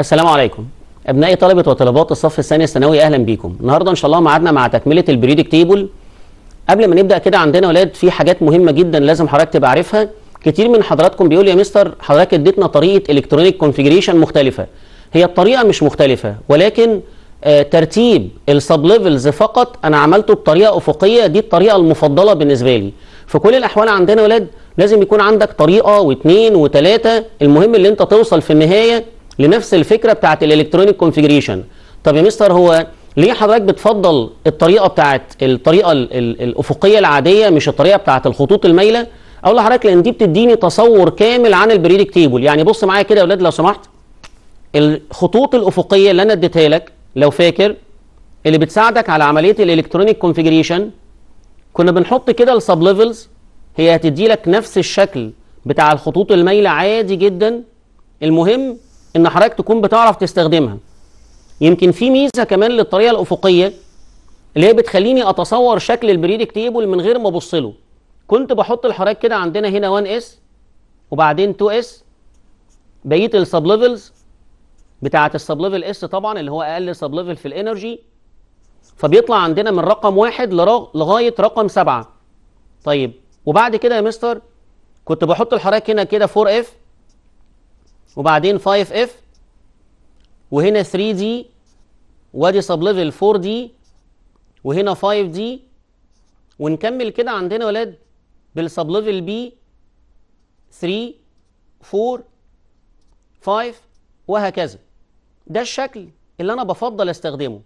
السلام عليكم. أبنائي طلبه وطالبات الصف الثاني الثانوي أهلا بيكم. النهارده إن شاء الله ميعادنا مع تكملة ال periodic table. قبل ما نبدأ كده عندنا ولاد في حاجات مهمة جدا لازم حضرتك تبقى عارفها. كتير من حضراتكم بيقول يا مستر حضرتك اديتنا طريقة electronic configuration مختلفة. هي الطريقة مش مختلفة ولكن آه ترتيب ال sub levels فقط أنا عملته بطريقة أفقية. دي الطريقة المفضلة بالنسبة لي. في كل الأحوال عندنا ولاد لازم يكون عندك طريقة واثنين وثلاثه المهم اللي أنت توصل في النهاية لنفس الفكرة بتاعت ال electronic configuration طب يا مستر هو ليه حضرتك بتفضل الطريقة بتاعت الطريقة ال ال الأفقية العادية مش الطريقة بتاعت الخطوط المايلة؟ أقول لحضرتك لأن دي بتديني تصور كامل عن ال periodic table يعني بص معايا كده يا أولاد لو سمحت. الخطوط الأفقية اللي أنا اديتها لك لو فاكر اللي بتساعدك على عملية ال electronic configuration كنا بنحط كده ال sub levels هي هتدي لك نفس الشكل بتاع الخطوط المايلة عادي جدا. المهم إن حضرتك تكون بتعرف تستخدمها. يمكن في ميزة كمان للطريقة الأفقية اللي هي بتخليني أتصور شكل ال periodic table من غير ما أبص له. كنت بحط لحضرتك كده عندنا هنا 1 s وبعدين 2 s بقية ال sub levels بتاعة ال sub level s طبعا اللي هو أقل sub level في ال energy. فبيطلع عندنا من رقم واحد لغاية رقم سبعة. طيب وبعد كده يا مستر كنت بحط لحضرتك هنا كده 4 f وبعدين 5 f وهنا 3 d وادي sub level 4 d وهنا 5 d ونكمل كده عندنا ولاد بال sub level p 3 4 5 وهكذا. ده الشكل اللي أنا بفضل أستخدمه.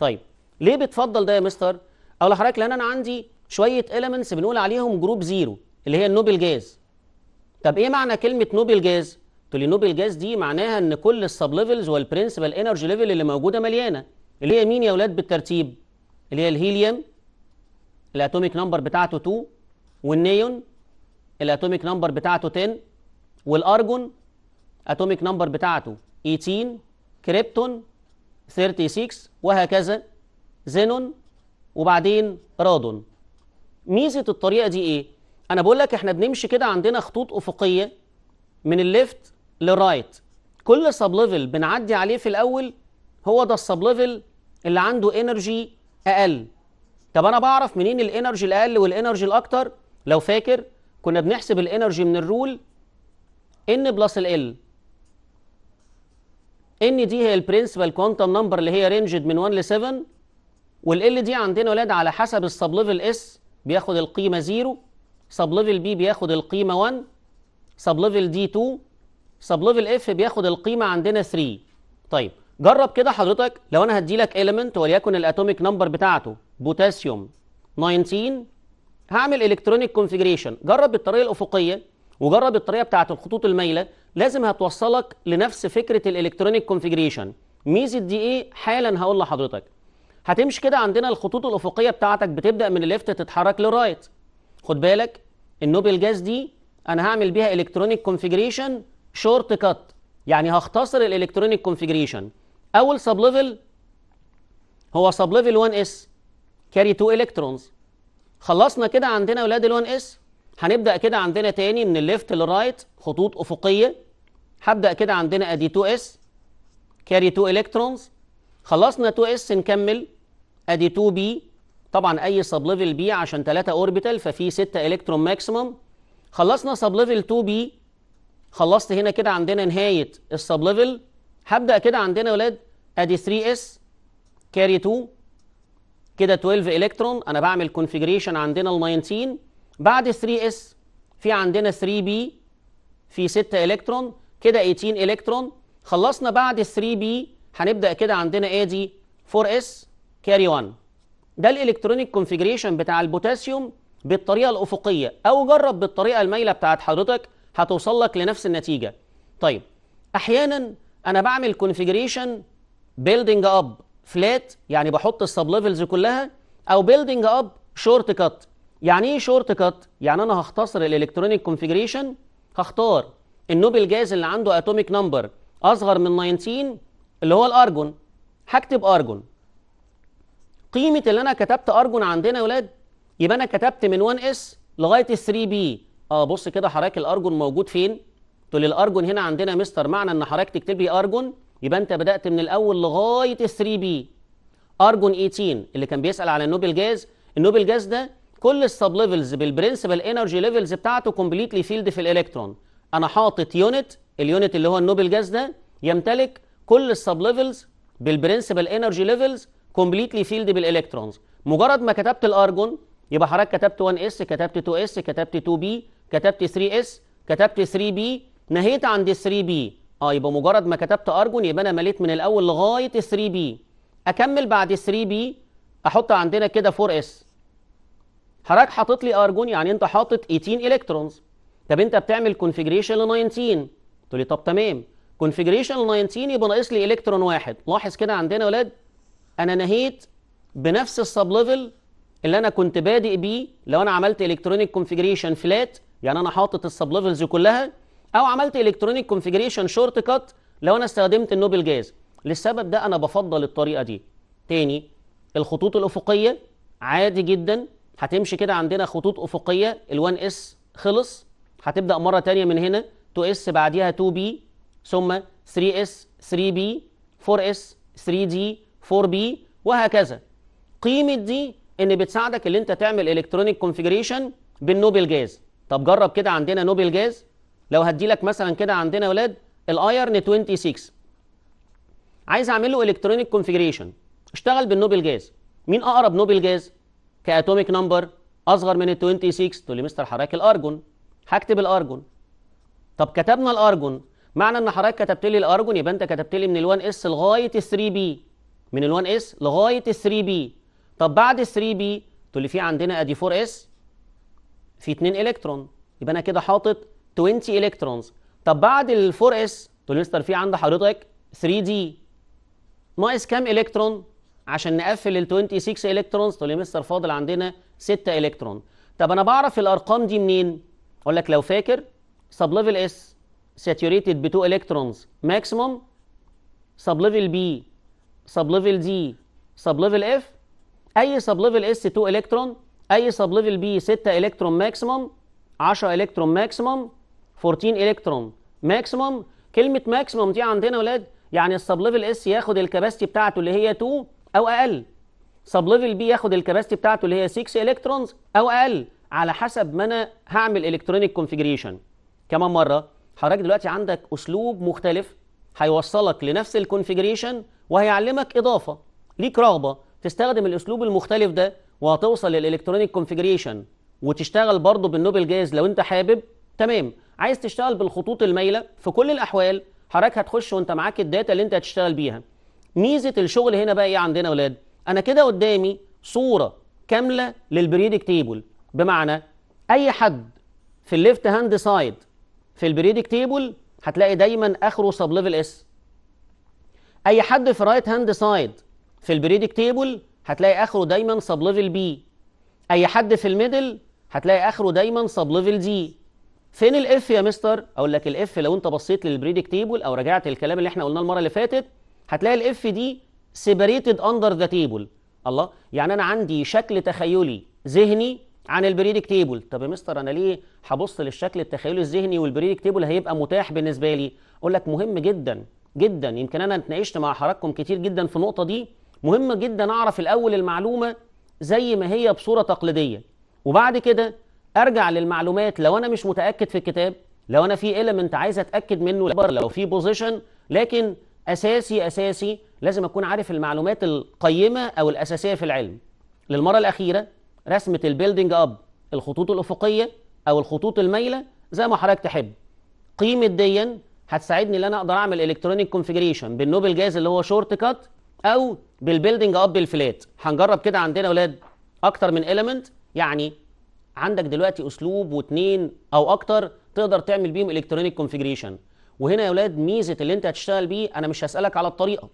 طيب ليه بتفضل ده يا مستر؟ أقول لحضرتك لأن أنا عندي شوية elements بنقول عليهم group zero اللي هي ال noble gas. طب إيه معنى كلمة noble gas؟ تقول لي noble gas دي معناها إن كل ال sub levels وال principal energy level اللي موجودة مليانة اللي هي مين يا أولاد بالترتيب؟ اللي هي الهيليوم ال atomic number بتاعته 2 والنيون ال atomic number بتاعته 10 والأرجون atomic number بتاعته 18 كريبتون 36 وهكذا زينون وبعدين رادون. ميزة الطريقة دي إيه؟ أنا بقول لك إحنا بنمشي كده عندنا خطوط أفقية من ال left لل right كل sub level بنعدي عليه في الأول هو ده ال sub level اللي عنده energy أقل. طب أنا بعرف منين ال energy الأقل وال energy الأكتر؟ لو فاكر كنا بنحسب ال energy من ال rule n plus l n دي هي ال principal quantum number اللي هي ranged من 1 ل 7 وال l دي عندنا ولاد على حسب ال sub level s بياخد القيمة 0 sub level p بياخد القيمة 1 sub level d 2 sub level f بياخد القيمة عندنا 3 طيب جرب كده حضرتك لو أنا هدي لك element وليكن ال atomic number بتاعته بوتاسيوم 19 هعمل electronic configuration جرب بالطريقة الأفقية وجرب الطريقة بتاعة الخطوط المايلة. لازم هتوصلك لنفس فكرة ال electronic configuration ميزة دي إيه؟ حالا هقول لحضرتك. هتمشي كده عندنا الخطوط الأفقية بتاعتك بتبدأ من ال left تتحرك لل right خد بالك ال noble gas دي أنا هعمل بيها electronic configuration short cut يعني هختصر ال electronic configuration أول sub level هو sub level 1 s carry 2 electrons خلصنا كده عندنا أولاد ال 1 s هنبدأ كده عندنا تاني من ال left لل right خطوط أفقية. هبدأ كده عندنا أدي 2 s carry 2 electrons خلصنا 2 s نكمل. أدي 2 p طبعا أي sub level p عشان 3 orbital ففي 6 الكترون maximum خلصنا sub level 2 p خلصت هنا كده عندنا نهاية ال sub level هبدأ كده عندنا يا ولاد. أدي 3 s carry 2 كده 12 الكترون أنا بعمل configuration عندنا ال 19 بعد 3 s في عندنا 3 p في 6 الكترون كده 18 الكترون خلصنا بعد 3 p هنبدأ كده عندنا ادي 4 s carry 1 ده ال electronic configuration بتاع البوتاسيوم بالطريقة الأفقية. أو جرب بالطريقة المايلة بتاعت حضرتك. هتوصل لك لنفس النتيجة. طيب أحيانا أنا بعمل configuration building up flat يعني بحط ال sub levels كلها أو building up short cut يعني إيه short cut يعني أنا هختصر ال electronic configuration هختار ال noble gas اللي عنده atomic number أصغر من 19 اللي هو الأرجون. هكتب أرجون. قيمة اللي أنا كتبت أرجون عندنا يا ولاد؟ يبقى أنا كتبت من 1 s لغاية 3 p آه بص كده حضرتك الأرجون موجود فين؟ تقول الأرجون هنا عندنا مستر معنى إن حضرتك تكتب لي أرجون يبقى أنت بدأت من الأول لغاية ال 3 p أرجون 18 اللي كان بيسأل على ال noble gas. ال noble gas ده كل ال sub levels بال principal energy levels بتاعته completely filled في الإلكترون. أنا حاطط unit ال unit اللي هو ال noble gas ده يمتلك كل ال sub levels بال principal energy levels completely filled بال electrons مجرد ما كتبت الأرجون يبقى حضرتك كتبت 1 s كتبت 2 s كتبت 2 p كتبت 3 s كتبت 3 p نهيت عند 3 p آه يبقى مجرد ما كتبت أرجون يبقى أنا مليت من الأول لغاية 3 p أكمل بعد 3 p أحط عندنا كده 4 s حضرتك حاطط لي أرجون يعني أنت حاطط 18 electrons طب أنت بتعمل configuration ل 19 تقول لي طب تمام. configuration ل 19 يبقى ناقص لي الكترون واحد. لاحظ كده عندنا يا ولاد أنا نهيت بنفس ال sub level اللي أنا كنت بادئ بيه لو أنا عملت electronic configuration flat يعني أنا حاطط ال sub levels كلها أو عملت electronic configuration short cut لو أنا استخدمت ال noble gas. للسبب ده أنا بفضل الطريقة دي. تاني الخطوط الأفقية عادي جدا. هتمشي كده عندنا خطوط أفقية ال1 s خلص. هتبدأ مرة تانية من هنا 2 s بعديها 2 p ثم 3 s 3 p 4 s 3 d 4 p وهكذا. قيمة دي إن بتساعدك إن أنت تعمل electronic configuration بال noble gas. طب جرب كده عندنا noble gas. لو هدي لك مثلا كده عندنا يا ولاد ال iron 26 عايز اعمل له electronic configuration اشتغل بال noble gas. مين أقرب noble gas؟ ك atomic number أصغر من ال 26 تقول لي مستر حضرتك الأرجون. هكتب الأرجون. طب كتبنا الأرجون. معنى إن حضرتك كتبت لي الأرجون يبقى أنت كتبت لي من ال1 s لغاية ال 3 p من ال1 s لغاية ال 3 p طب بعد ال 3 p تقول لي في عندنا ادي 4 s في 2 إلكترون. يبقى أنا كده حاطط 20 electrons. طب بعد ال 4 s تقول لي مستر في عند حضرتك 3 d ناقص كام إلكترون؟ عشان نقفل ال 26 electrons تقول لي مستر فاضل عندنا 6 إلكترون. طب أنا بعرف الأرقام دي منين؟ أقول لك لو فاكر sub level s saturated ب 2 electrons. maximum sub level p sub level d sub level f أي sub level s 2 إلكترون أي sub level p 6 إلكترون maximum 10 إلكترون maximum 14 إلكترون maximum كلمة maximum دي عندنا يا ولاد يعني ال sub level s ياخد ال capacity بتاعته اللي هي 2 أو أقل. sub level p ياخد ال capacity بتاعته اللي هي 6 electrons أو أقل على حسب ما أنا هعمل electronic configuration كمان مرة حضرتك دلوقتي عندك أسلوب مختلف هيوصلك لنفس ال configuration وهيعلمك إضافة. ليك رغبة تستخدم الأسلوب المختلف ده وهتوصل لل electronic configuration وتشتغل برضه بال noble gas لو انت حابب. تمام. عايز تشتغل بالخطوط المايلة في كل الأحوال حضرتك هتخش وانت معاك ال data اللي انت هتشتغل بيها. ميزة الشغل هنا بقى إيه عندنا يا أولاد أنا كده قدامي صورة كاملة لل periodic table بمعنى أي حد في ال left hand side في ال periodic table هتلاقي دايما آخره sub level s أي حد في right hand side في ال periodic table هتلاقي آخره دايما sub level p أي حد في ال middle هتلاقي آخره دايما sub level d فين ال f يا مستر؟ أقول لك ال f لو أنت بصيت لل periodic table أو رجعت الكلام اللي إحنا قلناه المرة اللي فاتت هتلاقي ال f دي separated under the table الله يعني أنا عندي شكل تخيلي ذهني عن ال periodic table طب يا مستر أنا ليه هبص للشكل التخيلي الذهني وال periodic table هيبقى متاح بالنسبة لي؟ أقول لك مهم جدا جدا. يمكن أنا اتناقشت مع حضراتكم كتير جدا في النقطة دي. مهم جدا أعرف الأول المعلومة زي ما هي بصورة تقليدية. وبعد كده أرجع للمعلومات لو أنا مش متأكد في الكتاب لو أنا في element عايز أتأكد منه لو في position لكن أساسي أساسي لازم أكون عارف المعلومات القيمة أو الأساسية في العلم. للمرة الأخيرة رسمة ال building up الخطوط الأفقية أو الخطوط المايلة زي ما حضرتك تحب. قيمة ديا هتساعدني إن أنا أقدر أعمل electronic configuration بال noble gas اللي هو short cut أو بال building up بال flat هنجرب كده عندنا أولاد أكتر من element. يعني عندك دلوقتي أسلوب واثنين أو أكتر تقدر تعمل بيهم electronic configuration وهنا يا أولاد ميزة اللي أنت هتشتغل بيه أنا مش هسألك على الطريقة.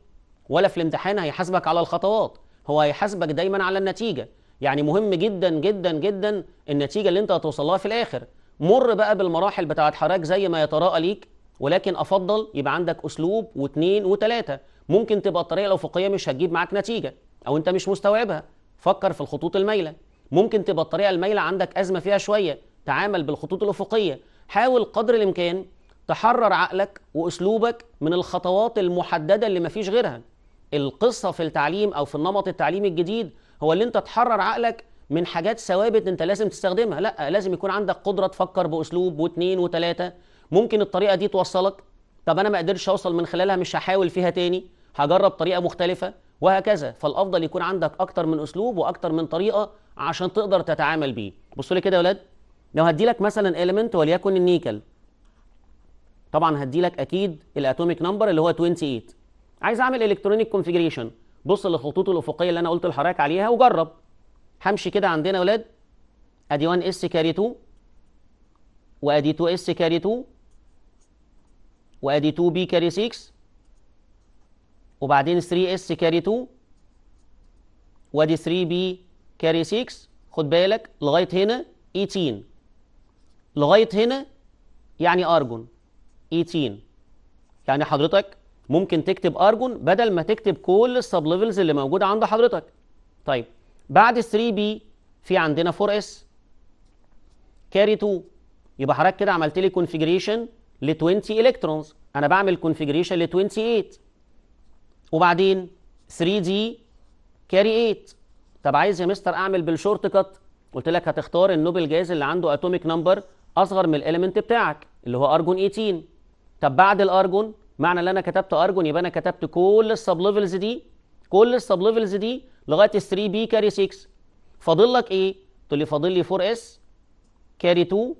ولا في الامتحان هيحاسبك على الخطوات. هو هيحاسبك دايما على النتيجة. يعني مهم جدا جدا جدا النتيجة اللي أنت هتوصل لها في الآخر. مر بقى بالمراحل بتاعت حضرتك زي ما يتراءى ليك ولكن أفضل يبقى عندك أسلوب واثنين وثلاثه ممكن تبقى الطريقة الأفقية مش هتجيب معاك نتيجة أو أنت مش مستوعبها. فكر في الخطوط المايلة. ممكن تبقى الطريقة المايلة عندك أزمة فيها شوية. تعامل بالخطوط الأفقية. حاول قدر الإمكان تحرر عقلك وأسلوبك من الخطوات المحددة اللي مفيش غيرها. القصة في التعليم أو في النمط التعليمي الجديد هو اللي أنت تحرر عقلك من حاجات ثوابت أنت لازم تستخدمها. لأ لازم يكون عندك قدرة تفكر بأسلوب واثنين وثلاثه ممكن الطريقة دي توصلك طب أنا ما قدرتش أوصل من خلالها مش هحاول فيها تاني هجرب طريقة مختلفة وهكذا. فالأفضل يكون عندك أكتر من أسلوب وأكتر من طريقة عشان تقدر تتعامل بيه. بصوا لي كده يا ولاد. لو هدي لك مثلا element وليكن النيكل. طبعا هدي لك أكيد ال atomic number اللي هو 28 عايز أعمل electronic configuration بص للخطوط الأفقية اللي أنا قلت لحضرتك عليها وجرب. همشي كده عندنا يا ولاد. أدي 1 s carry 2 وأدي 2 s carry 2 وادي 2 p carry 6 وبعدين 3 s carry 2 وادي 3 p carry 6 خد بالك لغاية هنا 18 لغاية هنا يعني أرجون. 18 يعني حضرتك ممكن تكتب أرجون بدل ما تكتب كل ال sub levels اللي موجودة عند حضرتك. طيب بعد 3 p في عندنا 4 s. carry 2 يبقى حضرتك كده عملت لي configuration ل 20 electrons أنا بعمل configuration ل 28 وبعدين 3 d carry 8 طب عايز يا مستر أعمل بال short cut قلت لك هتختار ال noble gas اللي عنده atomic number أصغر من ال element بتاعك اللي هو ارجون 18 طب بعد الارجون معنى إن أنا كتبت ارجون يبقى أنا كتبت كل ال sub levels دي كل ال sub levels دي لغاية 3 p carry 6 فاضل لك إيه؟ تقول لي فاضل لي 4 s carry 2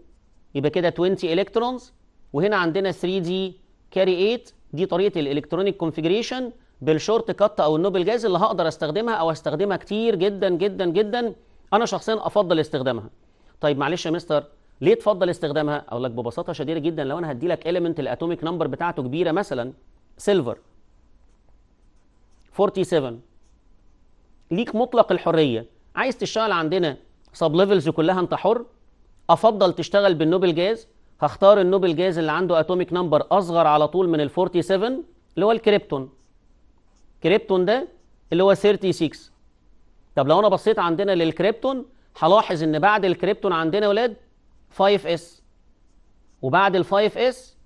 يبقى كده 20 electrons وهنا عندنا 3 d carry 8 دي طريقة ال electronic configuration بال short cut أو ال noble gas اللي هقدر أستخدمها أو أستخدمها كتير جدا جدا جدا. أنا شخصيا أفضل استخدامها. طيب معلش يا مستر ليه تفضل استخدامها؟ أقول لك ببساطة شديدة جدا. لو أنا هدي لك element ال atomic number بتاعته كبيرة مثلا silver 47 ليك مطلق الحرية. عايز تشتغل عندنا sub levels كلها أنت حر؟ أفضل تشتغل بال noble gas؟ هختار ال noble gas اللي عنده atomic number اصغر على طول من ال 47 اللي هو الكريبتون. كريبتون ده اللي هو 36 طب لو أنا بصيت عندنا للكريبتون هلاحظ ان بعد الكريبتون عندنا يا ولاد 5 s. وبعد ال 5 s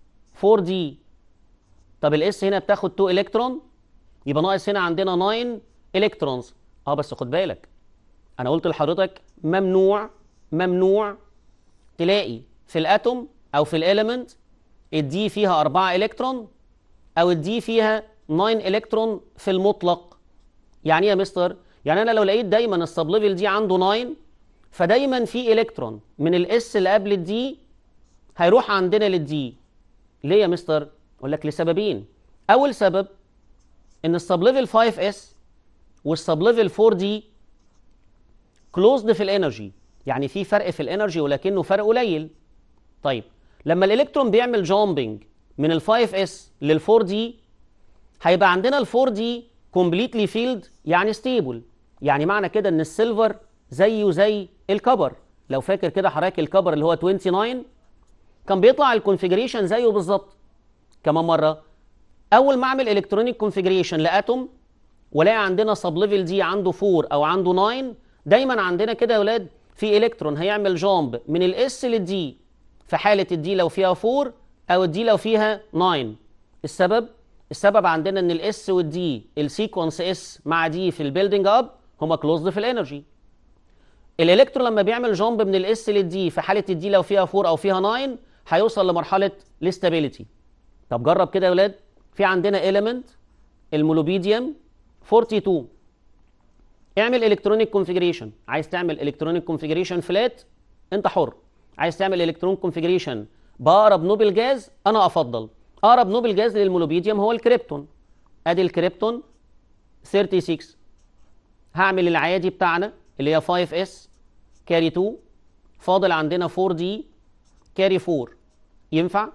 4 d. طب ال s هنا بتاخد 2 إلكترون يبقى ناقص هنا عندنا 9 electrons. آه بس خد بالك أنا قلت لحضرتك ممنوع ممنوع تلاقي في ال atom أو في ال element ال d فيها 4 إلكترون أو ال d فيها 9 إلكترون في المطلق. يعني إيه يا مستر؟ يعني أنا لو لقيت دايما ال sub level d عنده 9 فدايما في إلكترون من ال s اللي قبل ال d هيروح عندنا لل d ليه يا مستر؟ أقول لك لسببين. أول سبب إن ال sub level 5 s وال sub level 4 d closed في ال energy يعني في فرق في ال energy ولكنه فرق قليل. طيب لما الإلكترون بيعمل jumping من ال 5 s لل 4 d هيبقى عندنا ال 4 d completely filled يعني stable يعني معنى كده إن ال silver زيه زي ال copper. لو فاكر كده حضرتك ال copper اللي هو 29 كان بيطلع ال configuration زيه بالظبط. كمان مرة أول ما أعمل electronic configuration ل atom وألاقي عندنا sub level d عنده 4 أو عنده 9 دايما عندنا كده يا ولاد في إلكترون هيعمل jump من ال s لل d في حاله ال d لو فيها 4 أو ال d لو فيها 9 السبب؟ السبب عندنا إن ال s وال d ال sequence s مع d في ال building up هما closed في ال energy الالكترون لما بيعمل jump من ال s لل d في حالة ال d لو فيها 4 أو فيها 9 هيوصل لمرحلة ال stability طب جرب كده يا ولاد. في عندنا element المولوبيديوم 42 اعمل electronic configuration عايز تعمل electronic configuration flat انت حر. عايز تعمل electronic configuration بأقرب noble gas أنا أفضل. أقرب noble gas للمولوبيديوم هو الكريبتون. أدي الكريبتون 36 هعمل العادي بتاعنا اللي هي 5 s carry 2 فاضل عندنا 4 d carry 4 ينفع؟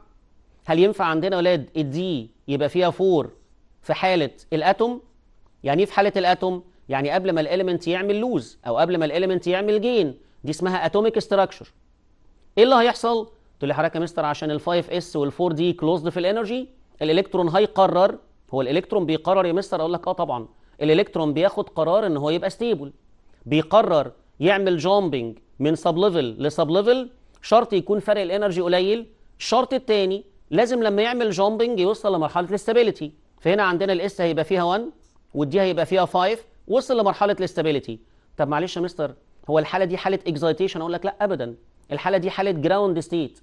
هل ينفع عندنا أولاد ال d يبقى فيها 4 في حالة ال atom؟ يعني إيه في حالة ال atom؟ يعني قبل ما ال element يعمل lose أو قبل ما ال element يعمل gain دي اسمها atomic structure إيه اللي هيحصل؟ تقول لي حضرتك يا مستر عشان ال5 s وال4 d closed في ال energy الإلكترون هيقرر هو الإلكترون بيقرر يا مستر؟ أقول لك آه طبعا. الإلكترون بياخد قرار إن هو يبقى stable بيقرر يعمل jumping من sub level ل sub level شرط يكون فرق ال energy قليل. الشرط الثاني لازم لما يعمل jumping يوصل لمرحلة ال stability فهنا عندنا ال s هيبقى فيها 1 وال d هيبقى فيها 5 وصل لمرحلة ال stability طب معلش يا مستر هو الحالة دي حالة excitation أقول لك لا ابدا. الحالة دي حالة ground state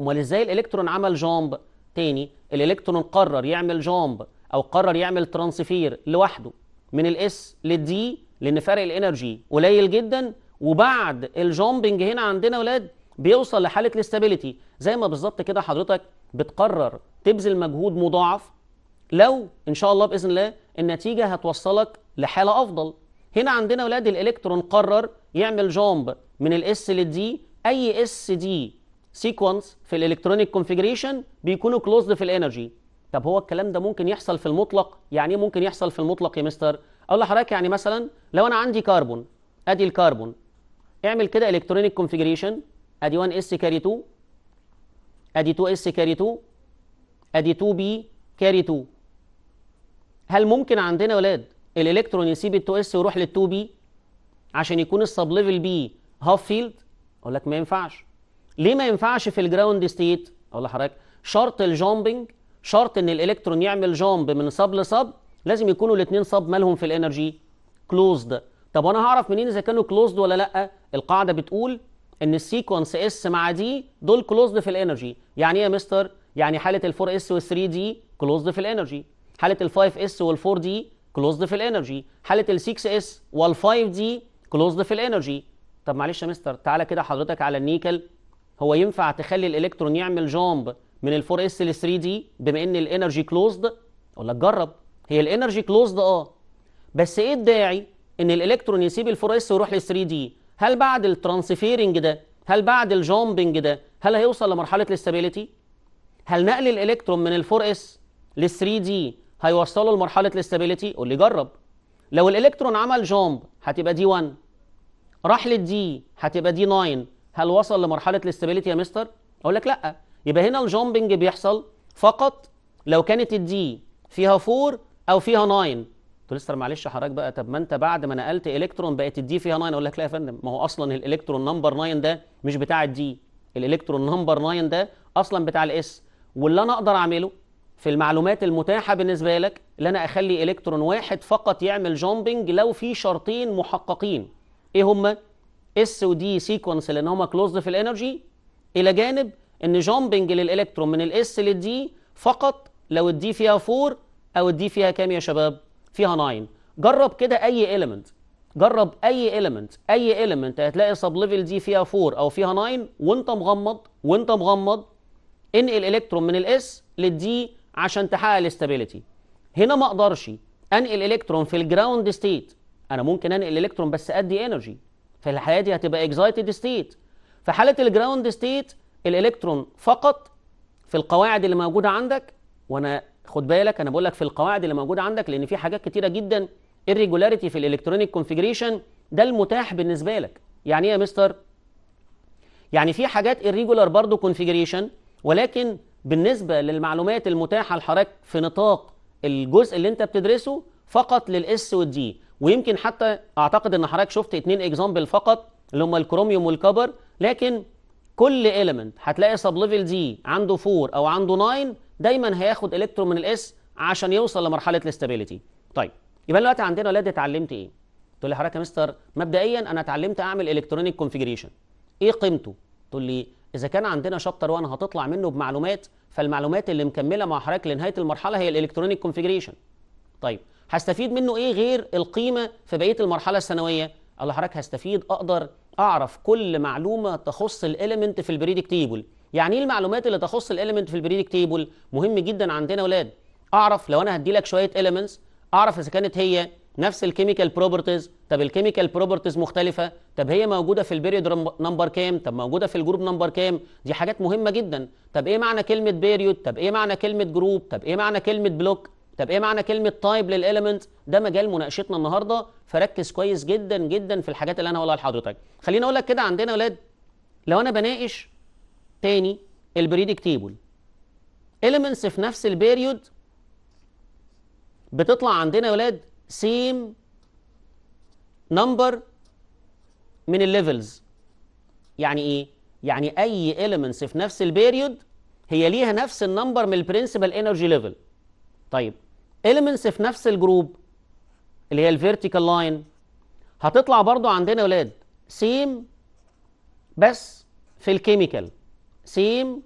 أمال إزاي الإلكترون عمل jump تاني؟ الإلكترون قرر يعمل jump أو قرر يعمل transfer لوحده من ال s لل d لأن فرق ال energy قليل جدا. وبعد ال jumping هنا عندنا ولاد بيوصل لحالة ال stability زي ما بالظبط كده حضرتك بتقرر تبذل مجهود مضاعف لو إن شاء الله بإذن الله النتيجة هتوصلك لحالة أفضل. هنا عندنا ولاد الإلكترون قرر يعمل jump من ال s لل d أي s d sequence في ال electronic configuration بيكونوا closed في ال energy. طب هو الكلام ده ممكن يحصل في المطلق؟ يعني إيه ممكن يحصل في المطلق يا مستر؟ أقول لحضرتك يعني مثلا لو أنا عندي كربون أدي الكربون اعمل كده electronic configuration أدي 1 s carry 2 أدي 2 s carry 2 أدي 2 p carry 2 هل ممكن عندنا يا ولاد الإلكترون يسيب ال 2 s ويروح لل 2 p عشان يكون ال sublevel p half filled أقول لك ما ينفعش. ليه ما ينفعش في ال ground state أقول لحضرتك شرط ال jumping شرط إن الإلكترون يعمل jump من sub ل sub لازم يكونوا الاثنين sub مالهم في ال energy closed طب وأنا هعرف منين إذا كانوا closed ولا لأ؟ القاعدة بتقول إن ال sequence s مع d دول closed في ال energy يعني إيه يا مستر يعني حالة ال 4 s وال 3 d closed في ال energy حالة ال 5 s وال 4 d closed في ال energy حالة ال 6 s وال 5 d closed في ال energy طب معلش يا مستر تعالى كده حضرتك على النيكل. هو ينفع تخلي الإلكترون يعمل jump من ال 4 s ل 3 d بما إن ال energy closed؟ أقول لك جرب هي ال energy closed آه. بس إيه الداعي إن الإلكترون يسيب ال 4 s ويروح لل 3 d؟ هل بعد ال transferring ده هل بعد ال jumping ده هل هيوصل لمرحلة ال stability؟ هل نقل الإلكترون من ال 4 s لل 3 d هيوصله لمرحلة ال stability؟ قول لي جرب. لو الإلكترون عمل jump هتبقى دي 1 راح لل d هتبقى دي 9 هل وصل لمرحلة ال stability يا مستر؟ أقول لك لأ. يبقى هنا ال jumping بيحصل فقط لو كانت ال d فيها 4 أو فيها 9 قلت له مستر معلش حضرتك بقى طب ما أنت بعد ما نقلت إلكترون بقت ال d فيها 9 أقول لك لأ يا فندم ما هو أصلا الإلكترون number 9 ده مش بتاع ال d. الإلكترون number 9 ده أصلا بتاع ال s. واللي أنا أقدر أعمله في المعلومات المتاحة بالنسبة لك ان أنا أخلي إلكترون واحد فقط يعمل jumping لو في شرطين محققين. إيه هما s و d sequence لأن هما closed في ال energy إلى جانب إن jumping للالكترون من ال s لل d فقط لو ال d فيها 4 أو ال d فيها كام يا شباب؟ فيها 9 جرب كده أي element جرب أي element أي element هتلاقي sublevel d فيها 4 أو فيها 9 وانت مغمض وانت مغمض. انقل الالكترون من ال s لل d عشان تحقق ال stability هنا ما أقدرش. انقل الكترون في ال ground state أنا ممكن انقل الكترون بس ادي energy؟ في الحاله دي هتبقى excited state في حالة ال ground state الالكترون فقط في القواعد اللي موجودة عندك. وأنا خد بالك أنا بقول لك في القواعد اللي موجودة عندك لأن في حاجات كتيرة جدا. irregularity في ال electronic configuration ده المتاح بالنسبة لك. يعني إيه يا مستر؟ يعني في حاجات irregular برضه configuration ولكن بالنسبة للمعلومات المتاحة لحضرتك في نطاق الجزء اللي أنت بتدرسه فقط لل s وال d ويمكن حتى أعتقد إن حضرتك شفت اتنين example فقط اللي هم ال chromium وال copper لكن كل element هتلاقي sublevel d عنده 4 أو عنده 9 دايما هياخد الكترون من ال s عشان يوصل لمرحلة ال stability طيب يبقى دلوقتي عندنا ولاد اتعلمت إيه؟ تقول لي حضرتك يا مستر مبدئيا أنا اتعلمت أعمل electronic configuration إيه قيمته؟ تقول لي إذا كان عندنا chapter 1 هتطلع منه بمعلومات فالمعلومات اللي مكملة مع حضرتك لنهاية المرحلة هي ال electronic configuration طيب هستفيد منه إيه غير القيمة في بقية المرحلة الثانوية؟ الله حضرتك هستفيد أقدر أعرف كل معلومة تخص ال element في ال periodic table. يعني إيه المعلومات اللي تخص ال element في ال periodic table؟ مهم جدا عندنا أولاد أعرف لو أنا هدي لك شوية elements أعرف إذا كانت هي نفس ال chemical properties طب ال chemical properties مختلفة. طب هي موجودة في ال period number كام؟ طب موجودة في ال group number كام؟ دي حاجات مهمة جدا. طب إيه معنى كلمة period طب إيه معنى كلمة group طب إيه معنى كلمة block طب إيه معنى كلمة type لل element ده مجال مناقشتنا النهارده. فركز كويس جدا جدا في الحاجات اللي أنا هقولها لحضرتك. خليني أقول لك كده عندنا أولاد لو أنا بناقش تاني ال periodic table elements في نفس ال period بتطلع عندنا يا ولاد same number من ال levels يعني إيه؟ يعني أي elements في نفس ال period هي ليها نفس ال number من ال principal energy level طيب elements في نفس ال group اللي هي ال vertical line هتطلع برضو عندنا يا ولاد same بس في ال chemical. same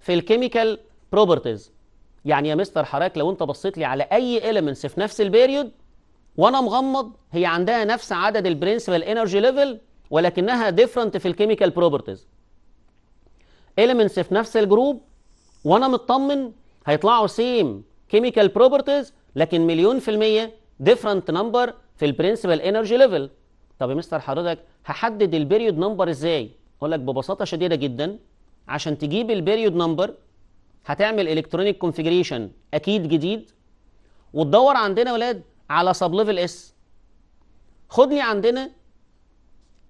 في ال chemical properties يعني يا مستر حضرتك لو انت بصيت لي على أي elements في نفس ال period وأنا مغمض هي عندها نفس عدد ال principal energy level ولكنها different في ال chemical properties elements في نفس ال group وأنا مطمن هيطلعوا same chemical properties لكن مليون في المية different number في ال principal energy level طب يا مستر حضرتك هحدد ال period number إزاي؟ أقول لك ببساطة شديدة جدا. عشان تجيب ال period number هتعمل electronic configuration أكيد جديد. وتدور عندنا يا ولاد على sublevel s خدني عندنا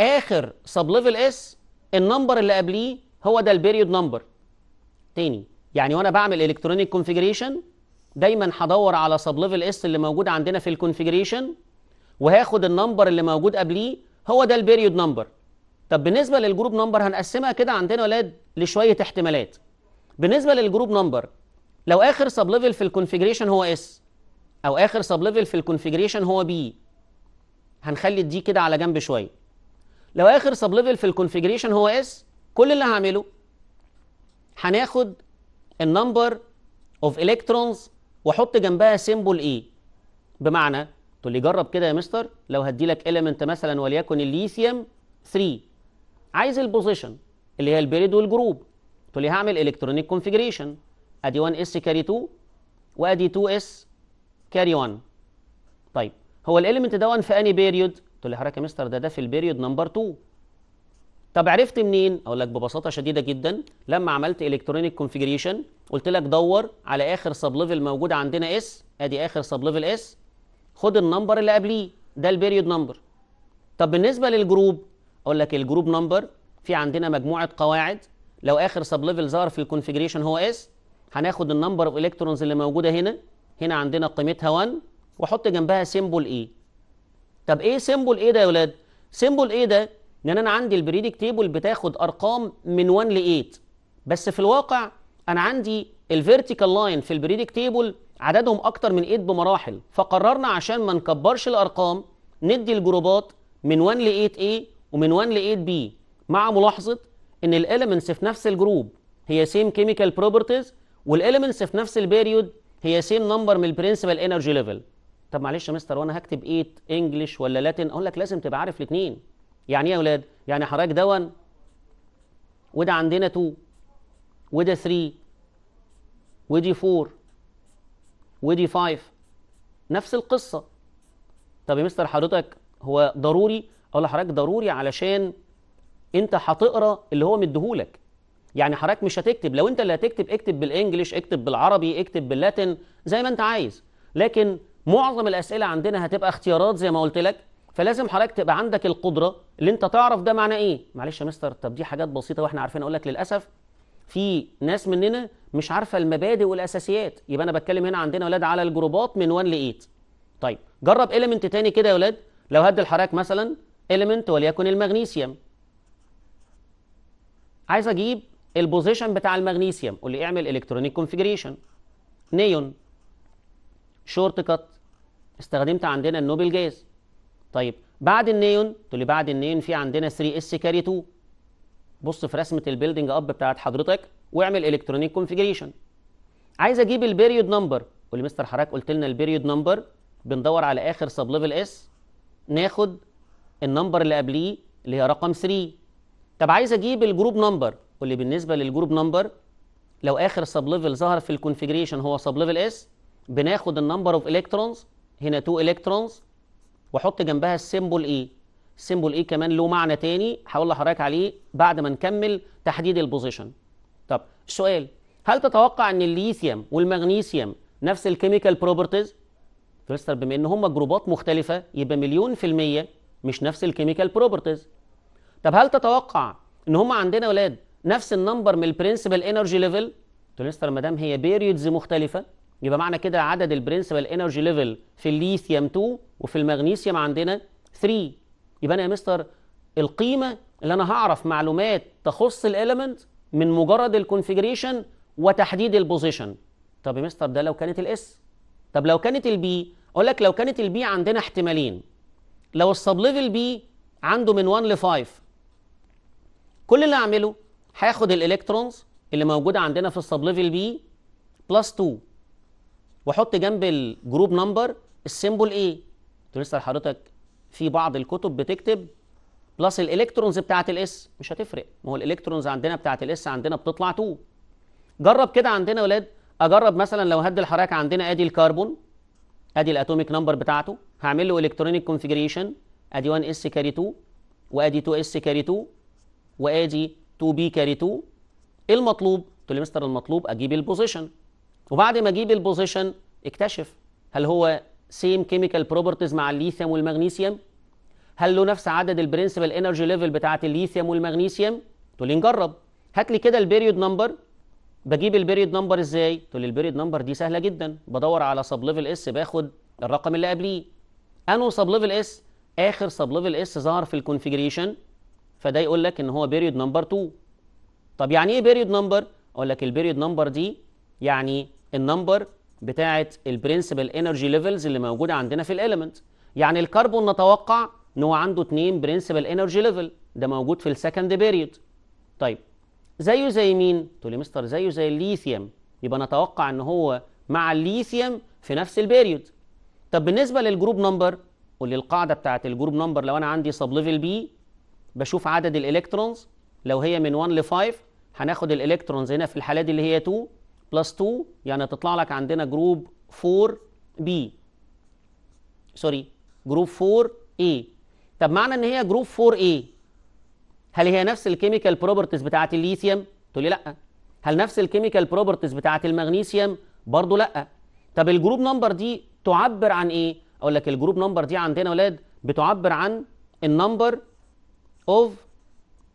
آخر sublevel s ال number اللي قبليه هو ده ال period number تاني يعني وأنا بعمل electronic configuration دايما هدور على sublevel s اللي موجود عندنا في ال configuration وهاخد ال number اللي موجود قبليه هو ده ال period number. طب بالنسبة لل group number هنقسمها كده عندنا ولاد لشوية احتمالات. بالنسبة لل group number لو آخر sublevel في ال configuration هو s أو آخر sublevel في ال configuration هو p هنخلي دي كده على جنب شوية. لو آخر sub level في ال configuration هو s كل اللي هعمله هناخد ال number of electrons واحط جنبها symbol A بمعنى تقول لي جرب كده يا مستر لو هدي لك element مثلا وليكن الليثيوم 3 عايز ال position اللي هي ال period وال group. تقول لي هعمل electronic configuration أدي 1 s carry 2 وأدي 2 s carry 1 طيب هو ال element ده في اني period تقول لي حضرتك يا مستر ده ده في ال period number 2 طب عرفت منين؟ أقول لك ببساطة شديدة جدا. لما عملت electronic configuration قلت لك دور على آخر sub level موجود عندنا s أدي آخر sub level s خد ال number اللي قبليه. ده ال period number طب بالنسبة لل group أقول لك ال group number في عندنا مجموعة قواعد. لو آخر sub level ظهر في ال configuration هو s هناخد ال number of electrons اللي موجودة هنا. هنا عندنا قيمتها 1 وأحط جنبها symbol A طب إيه symbol A ده يا ولاد؟ symbol A ده لأن أنا عندي ال periodic table بتاخد أرقام من 1 ل 8 بس في الواقع أنا عندي ال vertical line في ال periodic table عددهم أكتر من 8 بمراحل. فقررنا عشان ما نكبرش الأرقام ندي الجروبات من 1 ل 8 A ومن 1 ل 8 B. مع ملاحظة إن ال elements في نفس ال group have same chemical properties وال elements في نفس ال period have same number من ال principal energy level طب معلش يا مستر وأنا هكتب 8 English ولا Latin أقول لك لازم تبقى عارف الاثنين يعني إيه يا أولاد؟ يعني حضرتك ده 1 وده عندنا 2 وده 3 ودي 4 ودي 5 نفس القصة. طب يا مستر حضرتك هو ضروري؟ أقول لحضرتك ضروري علشان أنت هتقرأ اللي هو مديهولك. يعني حضرتك مش هتكتب. لو أنت اللي هتكتب اكتب بالانجلش اكتب بالعربي اكتب باللاتن زي ما أنت عايز. لكن معظم الأسئلة عندنا هتبقى اختيارات زي ما قلت لك. فلازم حضرتك تبقى عندك القدرة اللي انت تعرف ده معناه إيه. معلش يا مستر طب دي حاجات بسيطة وإحنا عارفين أقول لك للأسف في ناس مننا مش عارفة المبادئ والأساسيات. يبقى أنا بتكلم هنا عندنا أولاد على الجروبات من 1 ل 8 طيب جرب element تاني كده يا أولاد لو هدي لحضرتك مثلا element وليكن المغنيسيوم. عايز أجيب ال position بتاع المغنيسيوم قول لي اعمل electronic configuration نيون shortcut استخدمت عندنا ال noble gas. طيب بعد النيون تقول لي بعد النيون في عندنا 3 s carry 2 بص في رسمة ال building up بتاعت حضرتك واعمل electronic configuration عايز أجيب ال period number قول لي مستر حضرتك قلت لنا ال period number بندور على آخر sub level s ناخد ال number اللي قبليه اللي هي رقم 3 طب عايز أجيب ال group number قول لي بالنسبة لل group number لو آخر sub level ظهر في ال configuration هو sub level s بناخد ال number of electrons هنا 2 electrons واحط جنبها ال symbol A ال symbol A كمان له معنى تاني هقول لحضرتك عليه بعد ما نكمل تحديد ال position طب السؤال هل تتوقع إن الليثيوم والمغنيسيوم نفس ال chemical properties مستر بما إن هم جروبات مختلفة يبقى مليون في المية مش نفس ال chemical properties طب هل تتوقع إن هم عندنا أولاد نفس ال number من ال principal energy level مستر ما دام هي periods مختلفة يبقى معنى كده عدد ال principal energy level في الليثيوم 2 وفي المغنيسيوم عندنا 3 يبقى أنا يا مستر القيمة اللي أنا هعرف معلومات تخص ال element من مجرد ال configuration وتحديد ال position طب يا مستر ده لو كانت ال s طب لو كانت ال p أقول لك لو كانت ال p عندنا احتمالين. لو ال sub level p عنده من 1 ل 5 كل اللي اعمله هاخد ال electrons اللي موجودة عندنا في ال sub level p plus 2 واحط جنب ال group number ال symbol A قلت لسه لحضرتك في بعض الكتب بتكتب plus ال electrons بتاعت ال s مش هتفرق. ما هو ال electrons عندنا بتاعت ال s عندنا بتطلع 2 جرب كده عندنا يا ولاد. أجرب مثلا لو هدي لحضرتك عندنا أدي الكربون. أدي ال atomic number بتاعته. هعمل له electronic configuration أدي 1 s carry 2 وأدي 2 s carry 2 وأدي 2 p carry 2 إيه المطلوب؟ قلت له مستر المطلوب أجيب ال position وبعد ما أجيب ال position اكتشف هل هو same chemical properties مع الليثيوم والمغنيسيوم؟ هل له نفس عدد ال principal energy level بتاعه الليثيوم والمغنيسيوم؟ تقول لي نجرب. هات لي كده ال period number بجيب ال period number إزاي؟ تقول لي ال period number دي سهلة جدا. بدور على sub level s باخد الرقم اللي قبليه. انو sub level s آخر sub level s ظهر في ال configuration فده يقول لك إن هو period number 2 طب يعني إيه period number أقول لك ال period number دي يعني ال number بتاعه ال principal energy levels اللي موجودة عندنا في ال element يعني الكربون نتوقع إن هو عنده 2 principal energy level ده موجود في ال second period طيب زيه زي مين؟ تقول لي مستر زيه زي الليثيوم يبقى نتوقع إن هو مع الليثيوم في نفس ال period طب بالنسبة لل group number قول لي القاعدة بتاعه ال group number لو أنا عندي sub level p بشوف عدد ال electrons لو هي من 1 ل 5 هناخد ال electrons هنا في الحاله دي اللي هي 2 plus 2 يعني تطلع لك عندنا group 4 B sorry group 4 A طب معنى إن هي group 4 A هل هي نفس ال chemical properties بتاعه الليثيوم؟ تقول لي لأ. هل نفس ال chemical properties بتاعه المغنيسيوم؟ برضه لأ. طب ال group number دي تعبر عن إيه؟ أقول لك ال group number دي عندنا أولاد بتعبر عن ال number of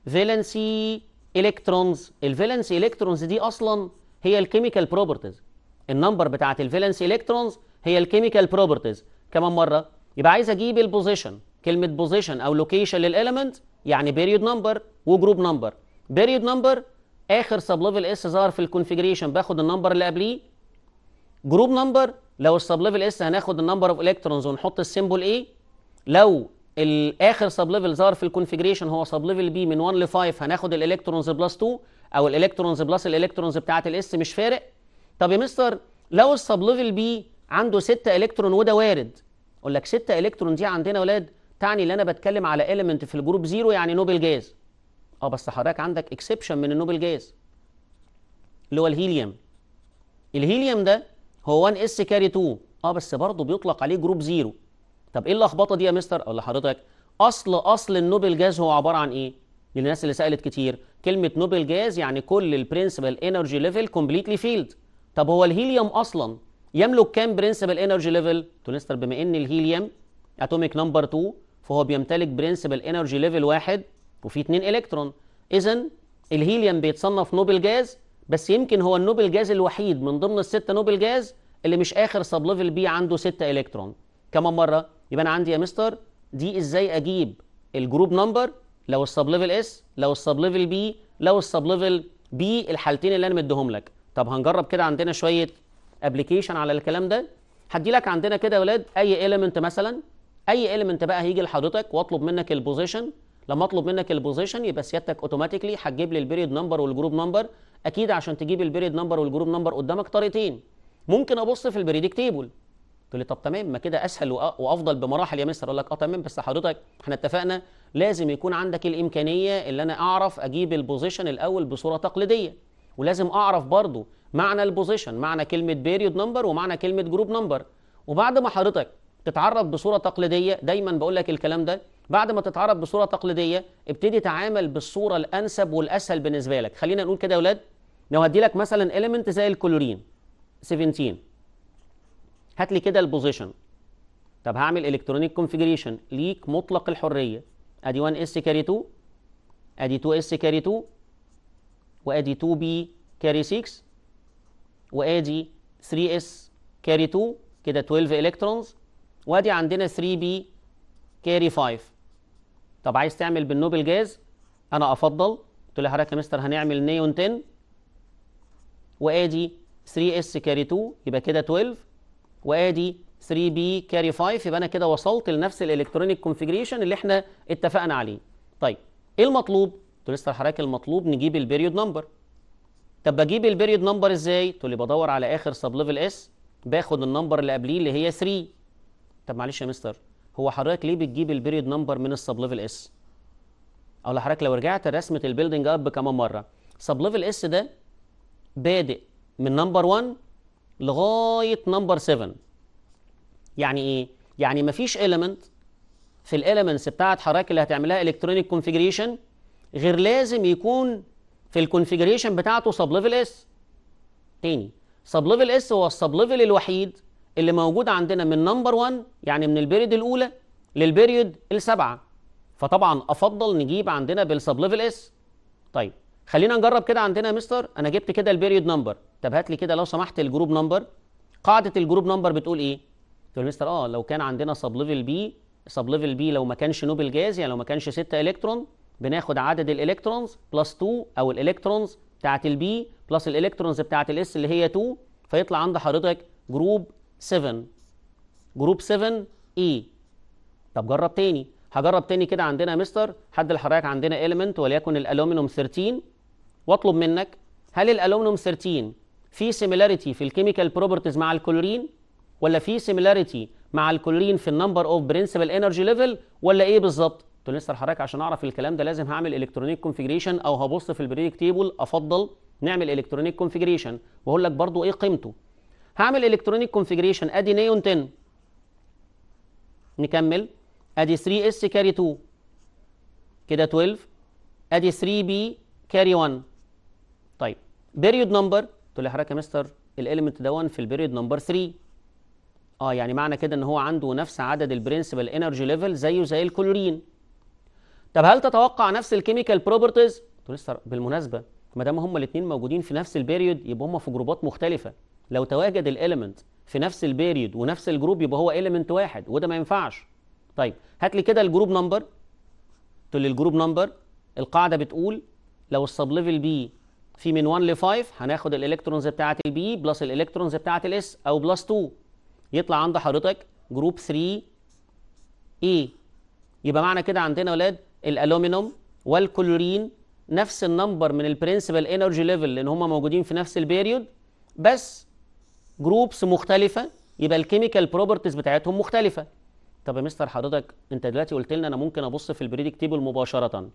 valency electrons ال valency electrons دي أصلا هي الكيميكال بروبرتيز النمبر بتاعه الفالنسي الكترونز هي الكيميكال بروبرتيز كمان مرة. يبقى عايز أجيب ال position كلمة position أو location لل element يعني period number و group number period number آخر sub level s ظهر في ال configuration باخد ال number اللي قبليه. group number لو ال sublevel s هناخد ال number of electrons ونحط ال symbol إيه لو الآخر sublevel ظهر في ال configuration هو sublevel p من 1 ل 5 هناخد الالكترونز بلس 2 أو الإلكترونز بلس الإلكترونز بتاعة الاس مش فارق. طب يا مستر لو ال sublevel p عنده 6 إلكترون وده وارد أقول لك 6 إلكترون دي عندنا أولاد تعني ان أنا بتكلم على element في ال group zero يعني noble gas. آه بس حضرتك عندك exception من ال noble gas. اللي هو الهيليوم. الهيليوم ده هو 1 s carry 2 آه بس برضه بيطلق عليه group zero. طب إيه اللخبطة دي يا مستر؟ أقول لحضرتك أصل أصل ال noble gas هو عبارة عن إيه؟ للناس اللي سألت كتير. كلمة noble gas يعني كل ال principal energy level completely filled طب هو الهيليوم أصلا يملك كام principal energy level تقول مستر بما إن الهيليوم atomic number 2 فهو بيمتلك principal energy level واحد وفي 2 الكترون اذا الهيليوم بيتصنف noble gas بس يمكن هو ال noble gas الوحيد من ضمن الستة noble gas اللي مش آخر sublevel p عنده 6 الكترون كمان مرة يبقى أنا عندي يا مستر دي إزاي أجيب ال group number لو ال sublevel s لو ال sublevel p لو ال sublevel p الحالتين اللي أنا مديهم لك. طب هنجرب كده عندنا شوية application على الكلام ده. هدي لك عندنا كده يا ولاد أي element مثلا. أي element بقى هيجي لحضرتك واطلب منك ال position لما أطلب منك ال position يبقى سيادتك automatically هتجيب لي ال period number وال group number أكيد عشان تجيب ال period number وال group number قدامك طريقتين. ممكن أبص في ال periodic table تقول لي طب تمام ما كده أسهل وأفضل بمراحل يا مستر. أقول لك آه تمام بس حضرتك إحنا اتفقنا لازم يكون عندك الإمكانية اللي أنا أعرف أجيب ال position الأول بصورة تقليدية ولازم أعرف برضو معنى ال position معنى كلمة period number ومعنى كلمة group number وبعد ما حضرتك تتعرف بصورة تقليدية دايما بقول لك الكلام ده بعد ما تتعرف بصورة تقليدية ابتدي تعامل بالصورة الأنسب والأسهل بالنسبة لك. خلينا نقول كده يا أولاد لو هدي لك مثلا element زي الكلورين 17 هات لي كده ال position طب هعمل electronic configuration ليك مطلق الحرية. أدي 1 s carry 2 أدي 2 s carry 2 وأدي 2 p carry 6 وأدي 3 s carry 2 كده 12 electrons وأدي عندنا 3 p carry 5 طب عايز تعمل بال noble gas؟ أنا أفضل. قلت له حضرتك يا مستر هنعمل نيون 10 وأدي 3 s carry 2 يبقى كده 12 وادي 3 p carry 5 يبقى أنا كده وصلت لنفس ال electronic configuration اللي إحنا اتفقنا عليه. طيب إيه المطلوب؟ قلت لسه حضرتك المطلوب؟ نجيب ال period number طب بجيب ال period number إزاي؟ تقول لي بدور على آخر sublevel s باخد ال number اللي قبليه اللي هي 3 طب معلش يا مستر هو حضرتك ليه بتجيب ال period number من ال sublevel s أقول لحضرتك لو رجعت رسمة ال building up كمان مرة. sublevel s ده بادئ من number 1 لغاية number 7 يعني إيه؟ يعني مفيش element في ال elements بتاعت حضرتك اللي هتعملها electronic configuration غير لازم يكون في ال configuration بتاعته sublevel s تاني sublevel s هو ال sublevel الوحيد اللي موجود عندنا من number 1 يعني من ال period الأولى لل period السبعه فطبعا أفضل نجيب عندنا بال sublevel s طيب خلينا نجرب كده عندنا يا مستر. أنا جبت كده ال period number. طب هات لي كده لو سمحت ال group number. قاعدة ال group number بتقول إيه؟ تقول مستر آه لو كان عندنا sublevel p sublevel p لو ما كانش noble gas يعني لو ما كانش 6 إلكترون بناخد عدد الإلكترونز بلس 2 أو الإلكترونز بتاعت البي بلس الإلكترونز بتاعت الاس اللي هي 2 فيطلع عند حضرتك group 7 group 7 A طب جرب تاني. هجرب تاني كده عندنا يا مستر. هدي لحضرتك عندنا element وليكن الالومنيوم 13 واطلب منك هل الألومنيوم 13 في similarity في ال chemical properties مع الكلورين ولا في similarity مع الكلورين في ال number of principal energy level ولا إيه بالظبط؟ قلت له حضرتك عشان أعرف الكلام ده لازم هعمل electronic configuration أو هبص في ال periodic table أفضل نعمل electronic configuration واقول لك برضو إيه قيمته؟ هعمل electronic configuration أدي نيون 10 نكمل. أدي 3 s carry 2 كده 12 أدي 3 p carry 1 طيب period number تقول لي حضرتك يا مستر ال element ده في ال period number 3 آه يعني معنى كده إن هو عنده نفس عدد ال principal energy level زيه زي الكلورين. طب هل تتوقع نفس ال chemical properties لسه بالمناسبة ما دام هما الاثنين موجودين في نفس ال period يبقى هما في جروبات مختلفة. لو تواجد ال element في نفس ال period ونفس ال group يبقى هو element واحد وده ما ينفعش. طيب هات لي كده ال group number تقول لي ال group number القاعدة بتقول لو ال sublevel p في من 1 ل 5 هناخد الإلكترونز بتاعة البي بلس الإلكترونز بتاعة الاس أو بلس 2 يطلع عند حضرتك group 3 A يبقى معنى كده عندنا أولاد الالومنيوم والكلورين نفس ال number من ال principal energy level لأن هم موجودين في نفس ال period. بس groups مختلفة يبقى ال chemical properties بتاعتهم مختلفة. طب يا مستر حضرتك أنت دلوقتي قلت لنا أنا ممكن أبص في ال periodic table مباشرة.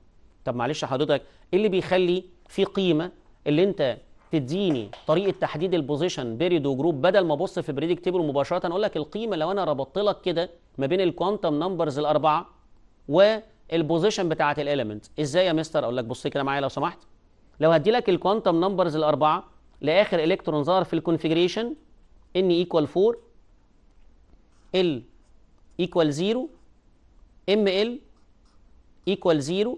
طب معلش حضرتك إيه اللي بيخلي في قيمة اللي انت تديني طريقة تحديد ال position period و group بدل ما ابص في periodic table مباشرة أقول لك القيمة لو أنا ربطت لك كده ما بين ال quantum numbers الأربعة وال position بتاعه ال element إزاي يا مستر أقول لك بص كده معايا لو سمحت. لو هدي لك ال quantum numbers الأربعة لآخر الكترون ظهر في ال configuration n equal 4 l equal 0 ml equal 0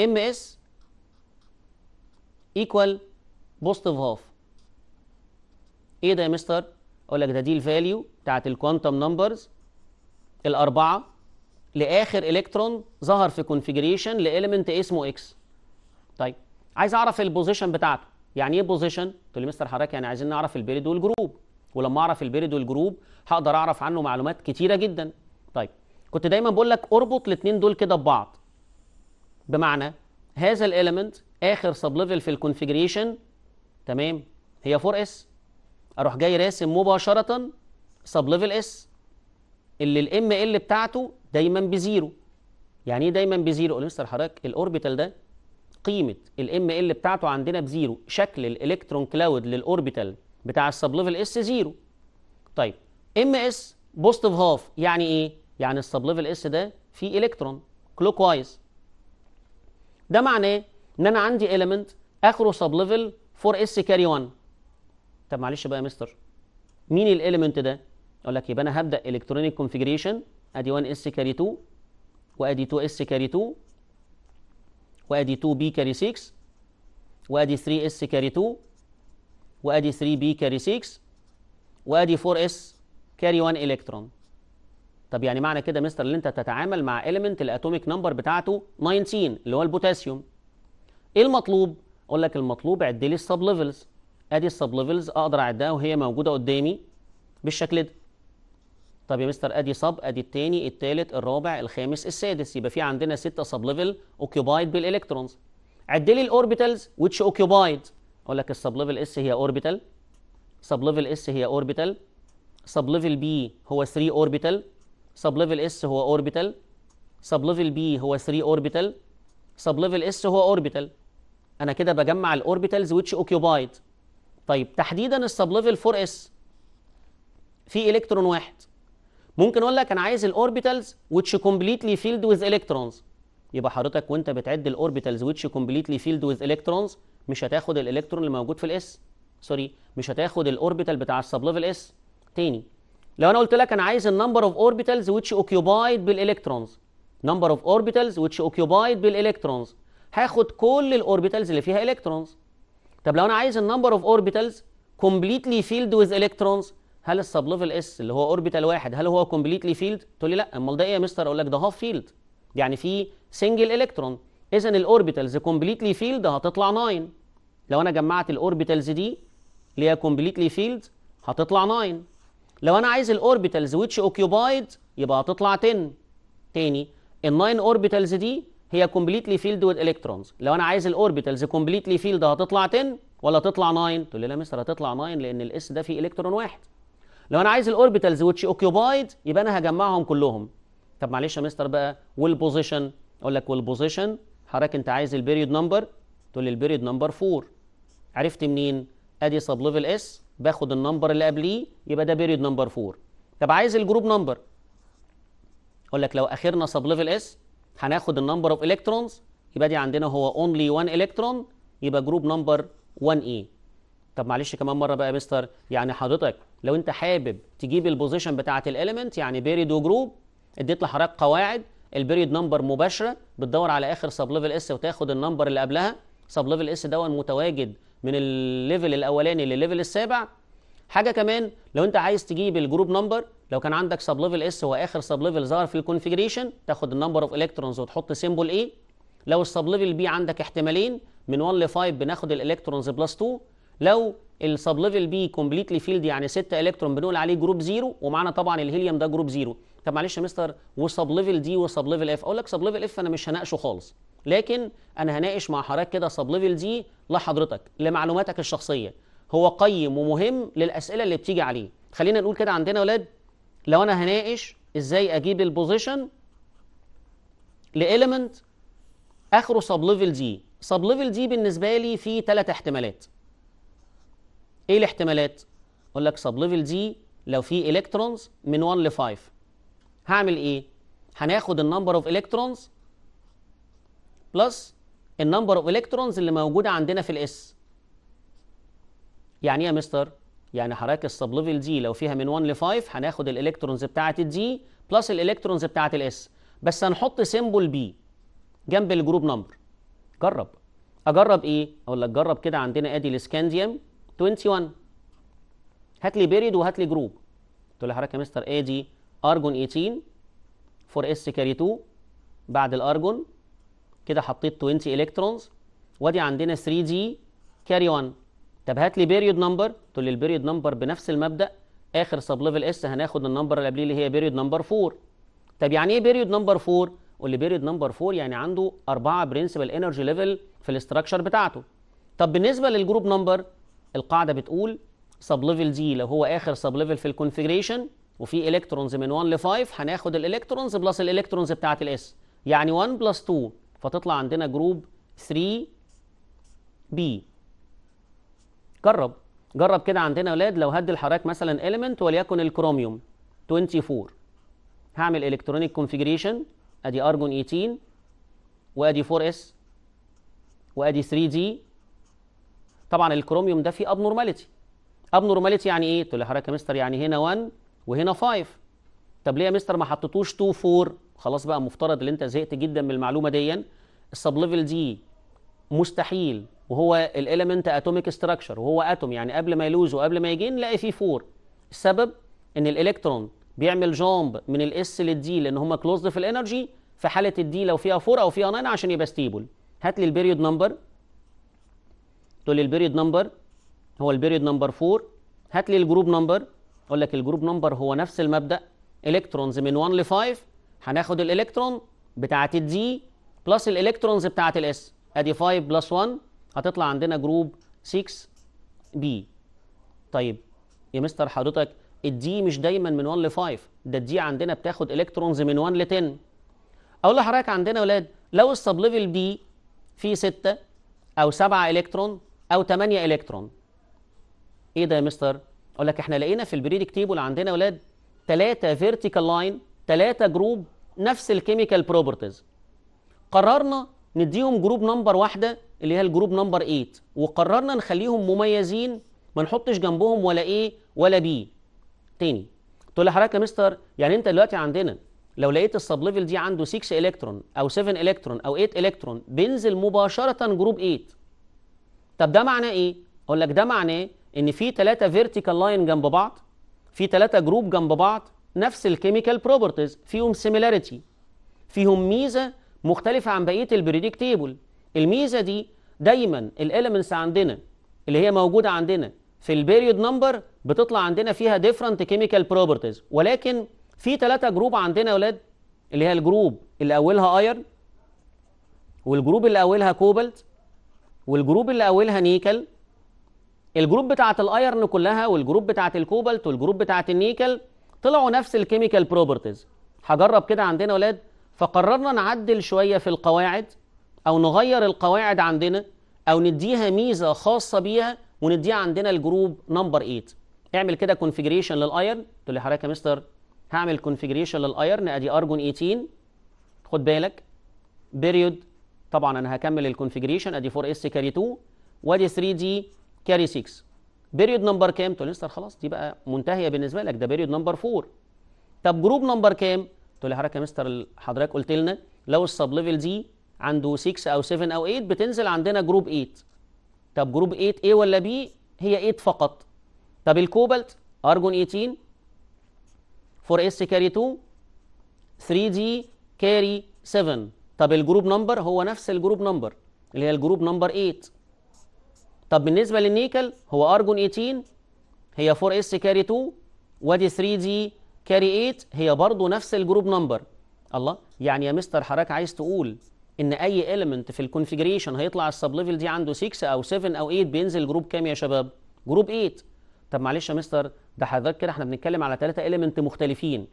ms equal positive half إيه ده يا مستر؟ أقول لك ده دي ال value بتاعت ال quantum numbers الأربعة لآخر الكترون ظهر في configuration ل element اسمه x طيب عايز أعرف ال position بتاعته. يعني إيه position تقول لي مستر حضرتك يعني عايزين نعرف ال period وال group. ولما أعرف ال period وال group هقدر أعرف عنه معلومات كتيرة جدا. طيب كنت دايما بقول لك أربط الاثنين دول كده ببعض. بمعنى هذا ال element آخر sub level في ال configuration تمام؟ هي 4 s أروح جاي راسم مباشرة sub level s اللي ال ml بتاعته دايما ب zero. يعني إيه دايما ب zero؟ قول مستر حضرتك ال orbital ده قيمة ال ml بتاعته عندنا ب zero. شكل ال electron cloud لل orbital بتاع ال sub level s zero. طيب ms positive half يعني إيه؟ يعني ال sub level s ده فيه electron clockwise ده معناه إن أنا عندي element آخره sub level 4 s carry 1 طب معلش بقى يا مستر مين ال element ده؟ أقول لك يبقى أنا هبدأ electronic configuration أدي 1 s carry 2 وأدي 2 s carry 2 وأدي 2 p carry 6 وأدي 3 s carry 2 وأدي 3 p carry 6 وأدي 4 s carry 1 الكترون طب يعني معنى كده مستر اللي انت تتعامل مع element ال atomic number بتاعته 19 اللي هو البوتاسيوم. إيه المطلوب؟ أقول لك المطلوب عد لي ال sub levels أدي ال sub levels أقدر أعدها وهي موجودة قدامي بالشكل ده. طب يا مستر أدي sub أدي الثاني الثالث الرابع الخامس السادس. يبقى في عندنا ستة sub level occupied بال electrons. عد لي ال orbitals which occupied أقول لك ال sub level s هي orbital sub level s هي orbital sub level p هو 3 orbital sub level s هو orbital sub level p هو 3 orbital sub level s هو orbital أنا كده بجمع ال orbitals which occupied طيب تحديدا ال sub level 4 s في الكترون واحد. ممكن أقول لك أنا عايز ال orbitals which completely filled with electrons. يبقى حضرتك وأنت بتعد ال orbitals which completely filled with electrons مش هتاخد الالكترون اللي موجود في ال s sorry مش هتاخد ال orbital بتاع ال sub level s تاني لو أنا قلت لك أنا عايز ال number of orbitals which occupied بال electrons. number of orbitals which occupied بال electrons. هاخد كل ال orbitals اللي فيها electrons. طب لو أنا عايز ال number of orbitals completely filled with electrons هل ال sub level s اللي هو orbital واحد هل هو completely filled؟ تقول لي لأ. أمال ده إيه يا مستر؟ أقول لك ده half filled يعني في single electron اذا ال orbitals completely filled هتطلع 9 لو أنا جمعت ال orbitals دي اللي هي completely filled هتطلع 9 لو أنا عايز ال orbitals which occupied يبقى هتطلع 10 تاني ال 9 orbitals دي هي completely filled with electrons لو أنا عايز ال orbitals completely filled هتطلع 10 ولا تطلع 9 تقول لي لا مستر هتطلع 9 لأن ال s ده فيه الكترون واحد. لو أنا عايز ال orbitals which occupied يبقى أنا هجمعهم كلهم. طب معلش يا مستر بقى وال position أقول لك وال position حضرتك أنت عايز ال period number تقول لي ال period number 4 عرفت منين؟ أدي sub level s باخد ال number اللي قبليه يبقى ده period number 4 طب عايز ال group number أقول لك لو أخرنا sub level s هناخد ال number of electrons يبقى دي عندنا هو only 1 الكترون يبقى group number 1 A طب معلش كمان مرة بقى يا مستر يعني حضرتك لو أنت حابب تجيب ال position بتاعة ال element يعني period و group اديت لحضرتك قواعد ال period number مباشرة بتدور على آخر sub level s وتاخد ال number اللي قبلها. سب ليفل اس دون متواجد من الليفل الأولاني للليفل السابع. حاجة كمان لو أنت عايز تجيب ال group number لو كان عندك sub level s هو آخر sub level ظهر في ال configuration تاخد ال number of electrons وتحط symbol A لو ال sub level p عندك احتمالين من 1 ل 5 بناخد ال electrons plus 2 لو ال sub level p completely filled يعني 6 الكترون بنقول عليه group zero ومعانا طبعا الهيليوم ده group zero طب معلش يا مستر و sub level d و sub level f أقول لك sub level f أنا مش هناقشه خالص. لكن أنا هناقش مع حضرتك كده sub level d لحضرتك لمعلوماتك الشخصية. هو قيم ومهم للأسئلة اللي بتيجي عليه. خلينا نقول كده عندنا أولاد لو أنا هناقش إزاي أجيب ال position ل element آخره sub level d sub level d بالنسبة لي فيه ثلاث احتمالات. إيه الاحتمالات؟ أقول لك sub level d لو في electrons من 1 ل 5 هعمل إيه؟ هناخد ال number of electrons plus ال number of electrons اللي موجودة عندنا في ال s يعني إيه يا مستر؟ يعني حضرتك ال sub level d لو فيها من 1 ل 5 هناخد ال electrons بتاعة ال d plus ال electrons بتاعة ال s بس هنحط symbol B جنب ال group number جرب. أجرب إيه؟ أقول لك جرب كده عندنا أدي السكانديوم 21 هات لي period وهات لي group تقول لي حضرتك يا مستر ادي ارجون 18 4 s carry 2 بعد الارجون كده حطيت 20 electrons وادي عندنا 3 d carry 1 طب هات لي period number تقول لي ال period number بنفس المبدأ. آخر sub level s هناخد ال number اللي قبليه اللي هي period number 4 طب يعني إيه period number 4 قول لي period number 4 يعني عنده أربعة principal energy level في ال structure بتاعته. طب بالنسبة لل group number القاعدة بتقول sub level d لو هو آخر sub level في ال configuration وفي electrons من 1 ل 5 هناخد ال electrons plus ال electrons بتاعة ال s يعني 1 plus 2 فتطلع عندنا group 3 B. جرب. جرب كده عندنا أولاد لو هدي لحضرتك مثلا element وليكن الكروميوم 24 هعمل electronic configuration ادي ارجون 18 وادي 4 s وادي 3 d طبعا الكروميوم ده فيه abnormality abnormality يعني إيه؟ تقول لي حضرتك يا مستر يعني هنا 1 وهنا 5 طب ليه يا مستر ما حطيتوش 2 4 خلاص بقى مفترض ان انت زهقت جدا من المعلومة دي. ال sub level d مستحيل. وهو ال element atomic structure وهو atom يعني قبل ما ي lose وقبل ما يجي نلاقي فيه 4 السبب إن الإلكترون بيعمل jump من ال s لل d لأن هم closed في ال energy في حالة ال d لو فيها 4 أو فيها 9 عشان يبقى stable هات لي ال period number تقول لي ال period number هو ال period number 4 هات لي ال group number أقول لك ال group number هو نفس المبدأ. electrons من 1 ل 5 هناخد الالكترون بتاعه ال d plus ال electrons بتاعه ال s ادي 5 plus 1 هتطلع عندنا group 6 B طيب يا مستر حضرتك ال d مش دايما من 1 ل 5 ده ال d عندنا بتاخد electrons من 1 ل 10 أقول لحضرتك عندنا يا أولاد لو ال sub level d فيه 6 أو 7 الكترون أو 8 الكترون. إيه ده يا مستر؟ أقول لك إحنا لقينا في ال periodic table عندنا يا أولاد ثلاثة vertical line ثلاثة group نفس ال chemical properties قررنا نديهم group number واحدة اللي هي ال group number 8 وقررنا نخليهم مميزين ما نحطش جنبهم ولا A ولا B تاني تقول لحضرتك يا مستر يعني انت دلوقتي عندنا لو لقيت ال sub level d عنده 6 الكترون أو 7 الكترون أو 8 الكترون بينزل مباشرة group 8 طب ده معناه إيه؟ أقول لك ده معناه إن في ثلاثة vertical line جنب بعض في ثلاثة group جنب بعض نفس ال chemical properties فيهم similarity فيهم ميزة مختلفة عن بقية ال periodic table الميزة دي دايما ال elements عندنا اللي هي موجودة عندنا في ال period number بتطلع عندنا فيها different chemical properties ولكن في ثلاثة group عندنا يا أولاد اللي هي ال group اللي أولها iron وال group اللي أولها كوبالت وال group اللي أولها نيكل ال group بتاعه ال iron كلها وال group بتاعه الكوبالت وال group بتاعه النيكل طلعوا نفس ال chemical properties هجرب كده عندنا يا أولاد فقررنا نعدل شوية في القواعد أو نغير القواعد عندنا أو نديها ميزة خاصة بيها ونديها عندنا ال group number 8 اعمل كده configuration لل iron. تقول لي حضرتك يا مستر هعمل configuration لل iron. أدي ارجون 18 خد بالك. period طبعا أنا هكمل ال configuration أدي 4 s carry 2 وأدي 3 d carry 6 period number كام؟ تقول لي خلاص دي بقى منتهية بالنسبة لك ده period number 4 طب group number كام؟ تقول لي حضرتك يا مستر حضرتك قلت لنا لو ال sub level d عنده 6 أو 7 أو 8 بتنزل عندنا group 8 طب group 8 A ولا B هي 8 فقط. طب الكوبالت ارجون 18 4S carry 2 3D carry 7 طب ال group number هو نفس ال group number اللي هي ال group number 8 طب بالنسبة للنيكل هو أرجون 18 هي 4S carry 2 وادي 3D carry 8 هي برضه نفس ال group number. الله؟ يعني يا مستر حضرتك عايز تقول إن أي element في ال configuration هيطلع ال sub level d عنده 6 أو 7 أو 8 بينزل group كام يا شباب؟ group 8 طب معلش يا مستر ده حضرتك كده إحنا بنتكلم على ثلاثة element مختلفين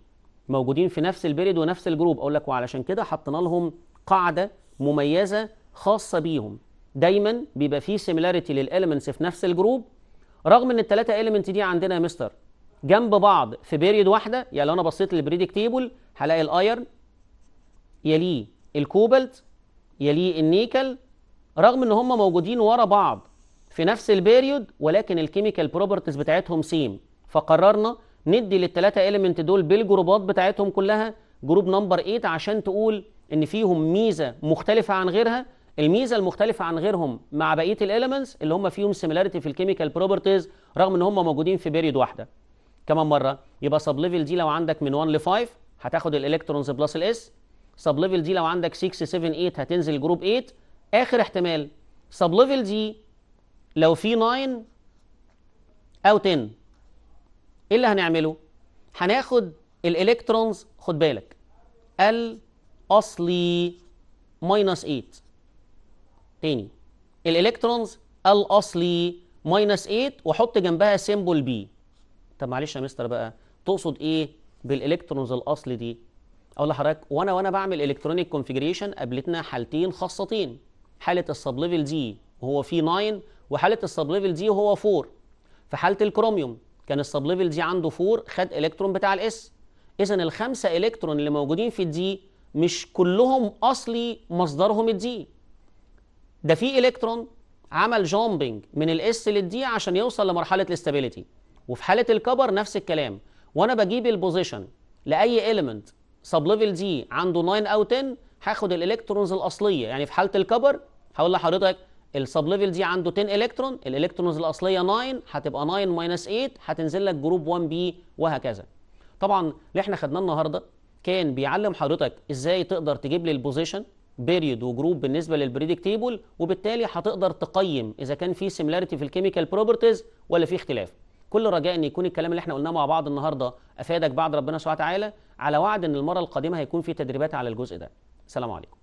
موجودين في نفس ال period ونفس ال group. أقول لك وعلشان كده حطينا لهم قاعدة مميزة خاصة بيهم. دايما بيبقى فيه similarity لل elements في نفس ال group رغم إن الثلاثه element دي عندنا يا مستر جنب بعض في period واحدة يعني لو أنا بصيت لل periodic table هلاقي ال iron يليه الكوبالت يليه النيكل رغم إن هم موجودين ورا بعض في نفس ال period ولكن ال chemical properties بتاعتهم same فقررنا ندي للثلاثه element دول بال group ات بتاعتهم كلها group نمبر 8 عشان تقول إن فيهم ميزة مختلفة عن غيرها. الميزة المختلفة عن غيرهم مع بقية ال elements اللي هم فيهم similarity في ال chemical properties رغم إن هم موجودين في period واحدة. كمان مرة يبقى sublevel d لو عندك من 1 ل 5 هتاخد ال electrons plus ال s sublevel d لو عندك 6 7 8 هتنزل group 8 آخر احتمال sublevel d لو في 9 أو 10 إيه اللي هنعمله؟ هناخد ال electrons خد بالك الاصلي minus 8 تاني. ال electrons الأصلي minus 8 واحط جنبها symbol B. طب معلش يا مستر بقى تقصد إيه بال electrons الأصلي دي؟ أقول لحضرتك وأنا وأنا بعمل electronic configuration قابلتنا حالتين خاصتين. حالة ال sublevel d وهو فيه 9 وحالة ال sublevel d وهو 4 في حالة الكروميوم كان ال sublevel d عنده 4 خد إلكترون بتاع ال s. اذا الخمسة إلكترون اللي موجودين في ال d مش كلهم أصلي مصدرهم ال d ده في إلكترون عمل jumping من ال s لل d عشان يوصل لمرحلة ال stability وفي حالة ال copper نفس الكلام. وأنا بجيب ال position لأي element sublevel d عنده 9 أو 10 هاخد ال electrons الأصلية. يعني في حالة ال copper هقول لحضرتك ال sublevel d عنده 10 الكترون ال electrons الأصلية 9 هتبقى 9 minus 8 هتنزل لك group 1 B وهكذا. طبعا اللي إحنا خدناه النهارده كان بيعلم حضرتك إزاي تقدر تجيب لي ال position period و group بالنسبة لل periodic table وبالتالي هتقدر تقيم إذا كان في similarity في ال chemical properties ولا في اختلاف. كل رجاء إن يكون الكلام اللي إحنا قلناه مع بعض النهارده أفادك بعد ربنا سبحانه وتعالى على وعد إن المرة القادمة هيكون في تدريبات على الجزء ده. سلام عليكم.